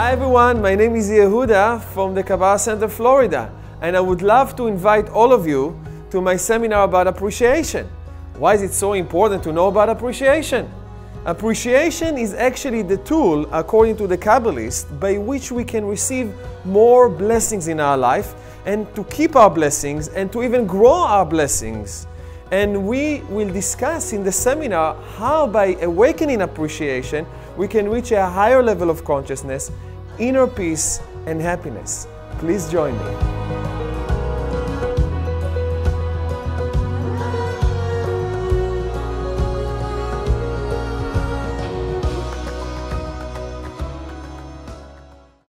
Hi everyone, my name is Yehuda from the Kabbalah Centre, Florida, and I would love to invite all of you to my seminar about appreciation. Why is it so important to know about appreciation? Appreciation is actually the tool, according to the Kabbalist, by which we can receive more blessings in our life and to keep our blessings and to even grow our blessings. And we will discuss in the seminar how, by awakening appreciation, we can reach a higher level of consciousness, inner peace, and happiness. Please join me.